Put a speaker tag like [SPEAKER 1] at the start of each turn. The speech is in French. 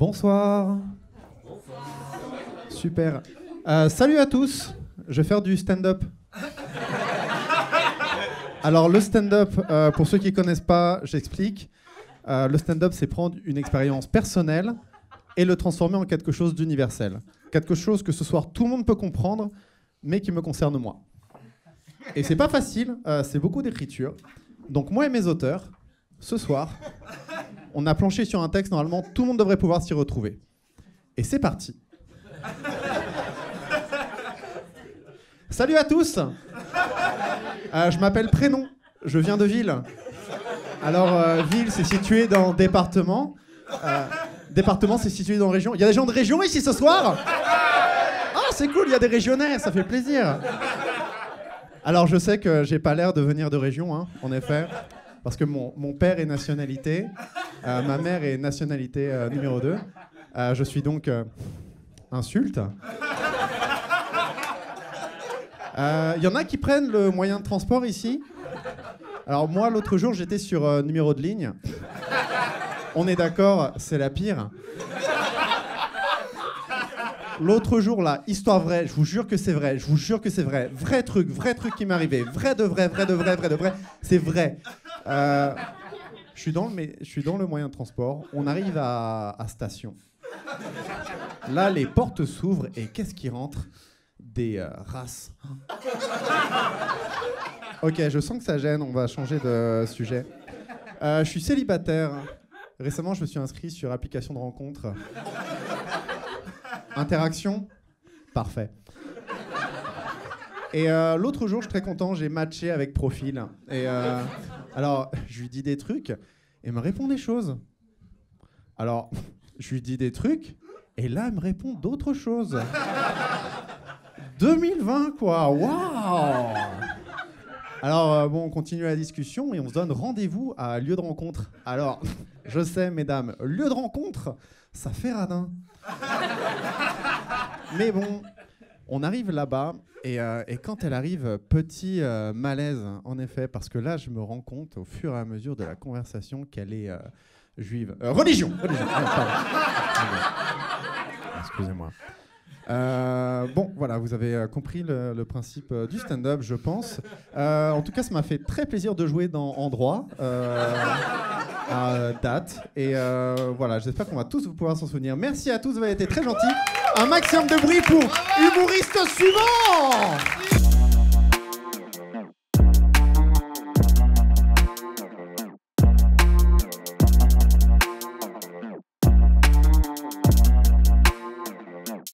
[SPEAKER 1] Bonsoir. Super. Euh, salut à tous. Je vais faire du stand-up. Alors le stand-up, euh, pour ceux qui ne connaissent pas, j'explique. Euh, le stand-up, c'est prendre une expérience personnelle et le transformer en quelque chose d'universel. Quelque chose que ce soir tout le monde peut comprendre, mais qui me concerne moi. Et c'est pas facile, c'est beaucoup d'écriture. Donc moi et mes auteurs, ce soir, on a planché sur un texte, normalement tout le monde devrait pouvoir s'y retrouver. Et c'est parti. Salut à tous Euh, Je m'appelle Prénom, je viens de Ville. Alors, euh, Ville, c'est situé dans département. Euh, département, c'est situé dans région. Il y a des gens de région ici ce soir? Ah, c'est cool, il y a des régionnaires, ça fait plaisir. Alors, je sais que j'ai pas l'air de venir de région, hein, en effet, parce que mon, mon père est nationalité, euh, ma mère est nationalité euh, numéro 2. Euh, je suis donc insulte. Il y en a qui prennent le moyen de transport ici Alors moi, l'autre jour, j'étais sur numéro de ligne. On est d'accord, c'est la pire. L'autre jour, là, histoire vraie, je vous jure que c'est vrai, je vous jure que c'est vrai. Vrai truc, vrai truc qui m'est arrivé. Vrai de vrai, vrai de vrai, vrai de vrai. C'est vrai. Je, suis dans le, je suis dans le moyen de transport. On arrive à, à station. Là, les portes s'ouvrent et qu'est-ce qui rentre? Des euh, races. Ok, je sens que ça gêne, on va changer de sujet. Euh, je suis célibataire. Récemment, je me suis inscrit sur application de rencontre. Interaction? Parfait. Et euh, l'autre jour, je suis très content, j'ai matché avec Profil. Euh, alors, je lui dis des trucs et il me répond des choses. Alors, je lui dis des trucs et là, il me répond d'autres choses. 2020, quoi Waouh alors, euh, bon, on continue la discussion et on se donne rendez-vous à lieu de rencontre. Alors, je sais, mesdames, lieu de rencontre, ça fait radin. Mais bon, on arrive là-bas et, euh, et quand elle arrive, petit euh, malaise, en effet, parce que là, je me rends compte au fur et à mesure de la conversation qu'elle est euh, juive. Religion Religion Ah. Excusez-moi. Bon, voilà, vous avez compris le, principe du stand-up, je pense. En tout cas, ça m'a fait très plaisir de jouer dans Endroit à date. Et euh, voilà, j'espère qu'on va tous pouvoir s'en souvenir. Merci à tous, vous avez été très gentils. Un maximum de bruit pour humoriste suivant